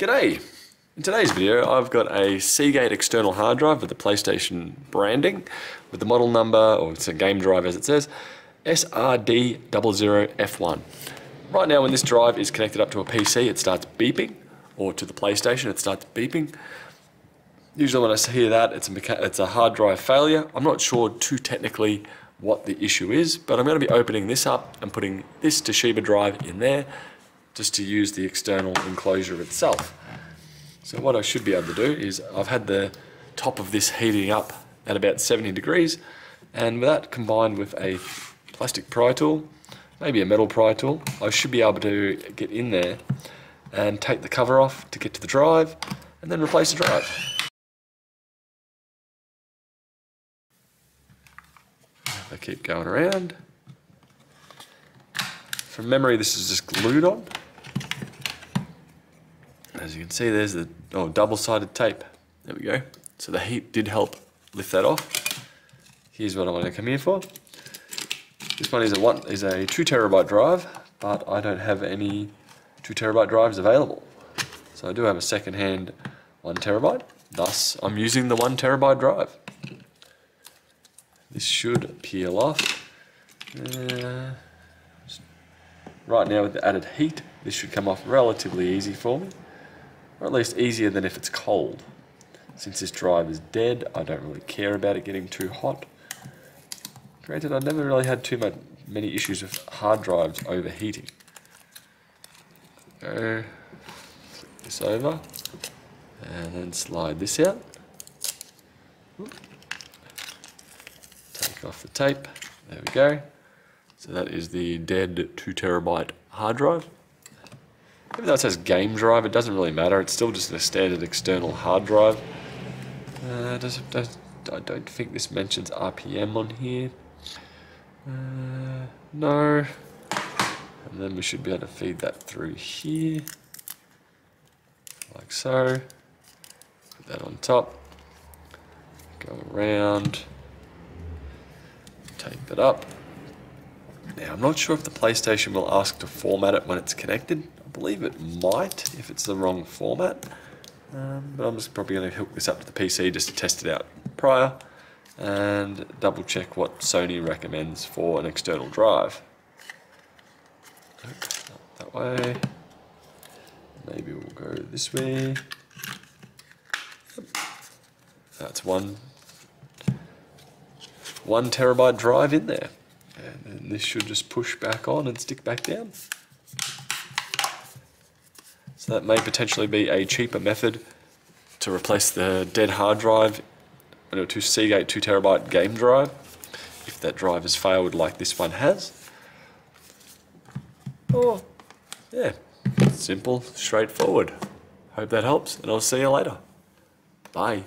G'day! In today's video I've got a Seagate external hard drive with the PlayStation branding with the model number, or it's a game drive as it says, SRD00F1. Right now when this drive is connected up to a PC it starts beeping, or to the PlayStation it starts beeping. Usually when I hear that it's a, it's a hard drive failure. I'm not sure too technically what the issue is, but I'm going to be opening this up and putting this Toshiba drive in there just to use the external enclosure itself. So what I should be able to do is I've had the top of this heating up at about 70 degrees and with that combined with a plastic pry tool, maybe a metal pry tool, I should be able to get in there and take the cover off to get to the drive and then replace the drive. I keep going around. From memory this is just glued on. As you can see, there's the oh, double-sided tape. There we go. So the heat did help lift that off. Here's what I want to come here for. This one is a one is a two terabyte drive, but I don't have any two terabyte drives available. So I do have a second-hand one terabyte. Thus, I'm using the one terabyte drive. This should peel off. Uh, right now with the added heat, this should come off relatively easy for me or at least easier than if it's cold. Since this drive is dead, I don't really care about it getting too hot. Granted, I've never really had too much, many issues with hard drives overheating. Go, flip this over, and then slide this out. Take off the tape, there we go. So that is the dead 2 terabyte hard drive. Even though it says game drive, it doesn't really matter. It's still just a standard external hard drive. Uh, does, does, I don't think this mentions RPM on here. Uh, no. And then we should be able to feed that through here. Like so. Put that on top. Go around. Tape it up. Now, I'm not sure if the PlayStation will ask to format it when it's connected. I believe it might if it's the wrong format. Um, but I'm just probably going to hook this up to the PC just to test it out prior and double check what Sony recommends for an external drive. That way. Maybe we'll go this way. That's one one terabyte drive in there. And then this should just push back on and stick back down. That may potentially be a cheaper method to replace the dead hard drive to Seagate 2 terabyte game drive if that drive has failed like this one has. Oh, yeah, simple, straightforward. Hope that helps and I'll see you later. Bye.